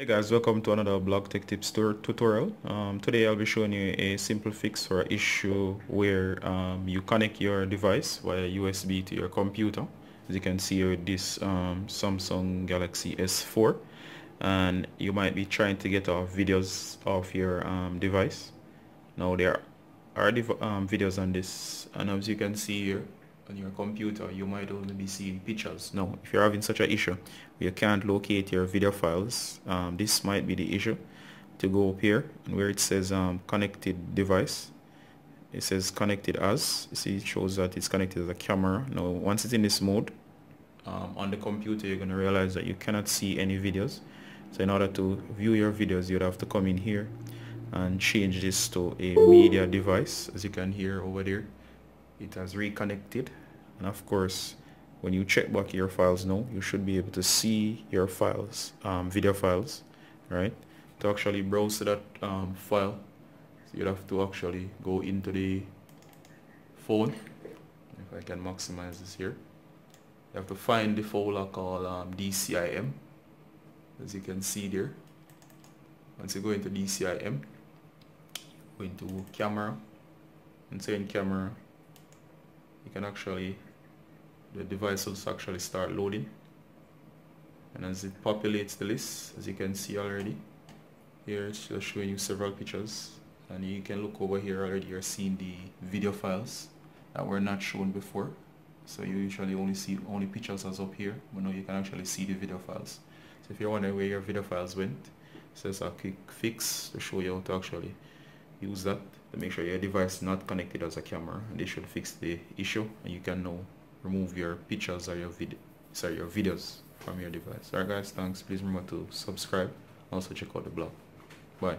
Hey guys, welcome to another blog tech tips tutorial. Um, today I'll be showing you a simple fix for an issue where um, you connect your device via USB to your computer. As you can see here with this um, Samsung Galaxy S4 and you might be trying to get off videos off your um, device. Now there are um, videos on this and as you can see here on your computer you might only be seeing pictures. Now if you're having such an issue you can't locate your video files. Um, this might be the issue to go up here and where it says um, connected device. It says connected as. You see it shows that it's connected as a camera. Now once it's in this mode um, on the computer you're going to realize that you cannot see any videos. So in order to view your videos you'd have to come in here and change this to a media device as you can hear over there it has reconnected. And of course when you check back your files now you should be able to see your files um, video files right? To actually browse that um, file so you'd have to actually go into the phone if I can maximize this here. You have to find the folder called um, DCIM as you can see there. Once you go into DCIM go into camera and say in camera you can actually the device will actually start loading. And as it populates the list as you can see already here it's just showing you several pictures. And you can look over here already you're seeing the video files that were not shown before. So you usually only see only pictures as up here but now you can actually see the video files. So if you're wondering where your video files went it says a quick fix to show you how to actually use that to make sure your device is not connected as a camera. And this should fix the issue and you can now remove your pictures or your video sorry your videos from your device. Alright guys thanks. Please remember to subscribe. Also check out the blog. Bye